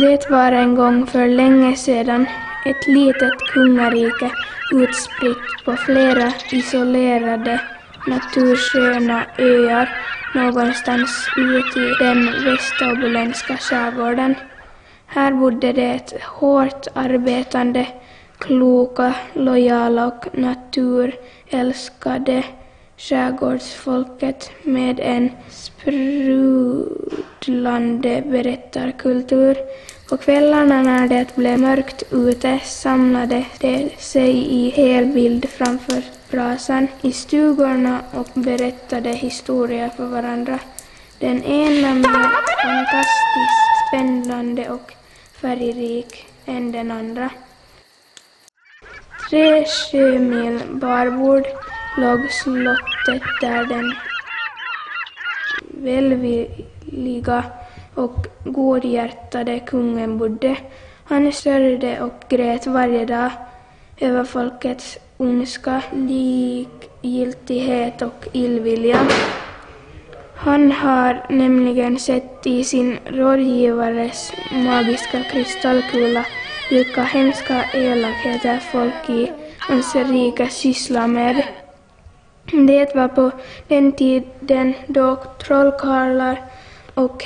Det var en gång för länge sedan ett litet kungarike utspritt på flera isolerade natursköna öar någonstans ute i den väståboländska skärgården. Här bodde det hårt arbetande, kloka, lojala och naturälskade skärgårdsfolket med en sprudlande berättarkultur. På kvällarna när det blev mörkt ute samlade de sig i helbild framför brasan i stugorna och berättade historier för varandra. Den ena mer fantastiskt spännande och färgrik än den andra. Tre sjömil barbord låg slottet där den välvilliga och godhjärtade kungen bodde. Han sörjde och grät varje dag över folkets ondska, likgiltighet och illvilja. Han har nämligen sett i sin rådgivares magiska kristallkula vilka hemska elakheter folk i hans rike sysslar med. Det var på den tiden då trollkarlar och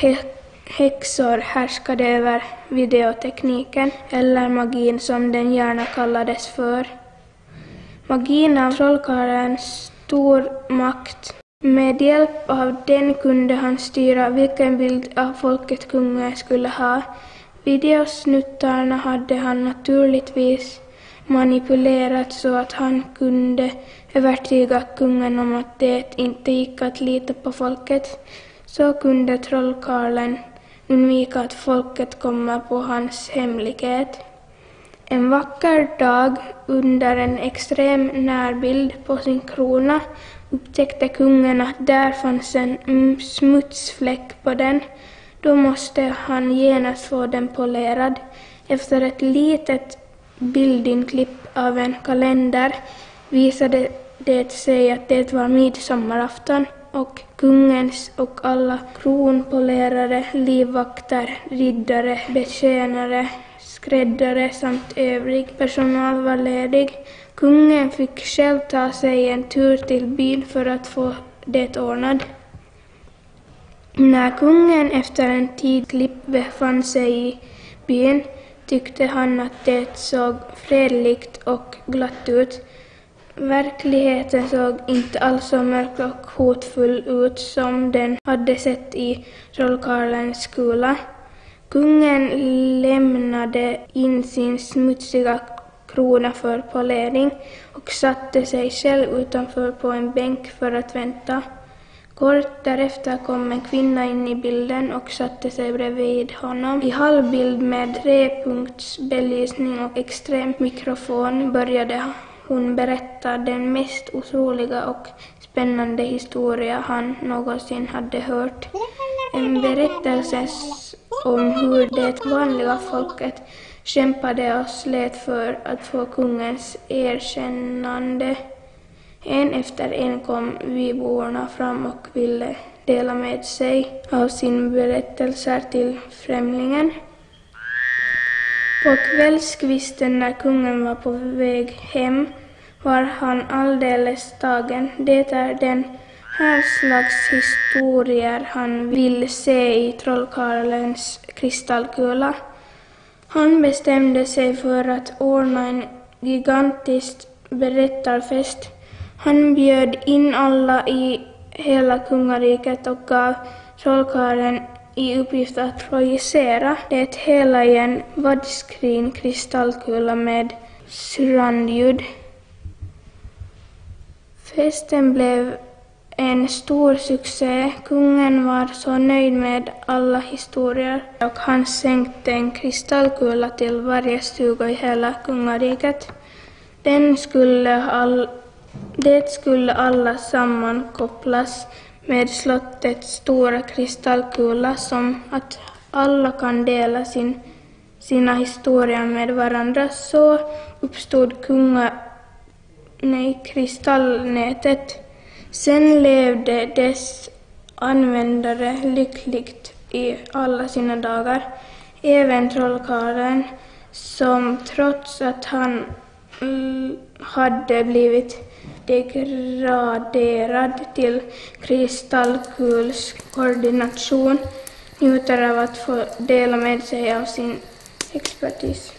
häxor härskade över videotekniken, eller magin som den gärna kallades för. Magin av trollkarlens stor makt. Med hjälp av den kunde han styra vilken bild av folket kungen skulle ha. Videosnuttarna hade han naturligtvis manipulerat så att han kunde övertyga kungen om att det inte gick att lita på folket. Så kunde trollkarlen undvika att folket kommer på hans hemlighet. En vacker dag under en extrem närbild på sin krona upptäckte kungen att där fanns en smutsfläck på den. Då måste han genast få den polerad. Efter ett litet bildinklipp av en kalender visade det sig att det var midsommarafton och kungens och alla kronpolerare, livvakter, riddare, betjänare, skräddare samt övrig personal var ledig. Kungen fick själv ta sig en tur till byn för att få det ordnat. När kungen efter en tid klipp befann sig i byn tyckte han att det såg fredligt och glatt ut. Verkligheten såg inte alls så mörk och hotfull ut som den hade sett i trollkarlens skola. Kungen lämnade in sin smutsiga krona för polering och satte sig själv utanför på en bänk för att vänta. Kort därefter kom en kvinna in i bilden och satte sig bredvid honom. I halvbild med trepunktsbelysning och extrem mikrofon började hon berätta den mest otroliga och spännande historia han någonsin hade hört. En berättelse om hur det vanliga folket kämpade och slet för att få kungens erkännande. En efter en kom byborna fram och ville dela med sig av sina berättelser till främlingen. På kvällskvisten när kungen var på väg hem var han alldeles tagen. Det är den här slags historier han vill se i trollkarlens kristallkula. Han bestämde sig för att ordna en gigantisk berättarfest. Han bjöd in alla i hela kungariket och gav trollkarlen i uppgift att projicera det hela i en vadskrin kristallkula med surrandljud. Festen blev en stor succé. Kungen var så nöjd med alla historier och han sänkte en kristallkula till varje stuga i hela kungariket. Den skulle all, det skulle alla sammankopplas med slottets stora kristallkula som att alla kan dela sin, sina historier med varandra. Så uppstod kunga, nej, kristallnätet. Sen levde dess användare lyckligt i alla sina dagar. Även trollkarlen, som trots att han hade blivit degraderad till kristallkulskoordination njuter av att få dela med sig av sin expertis.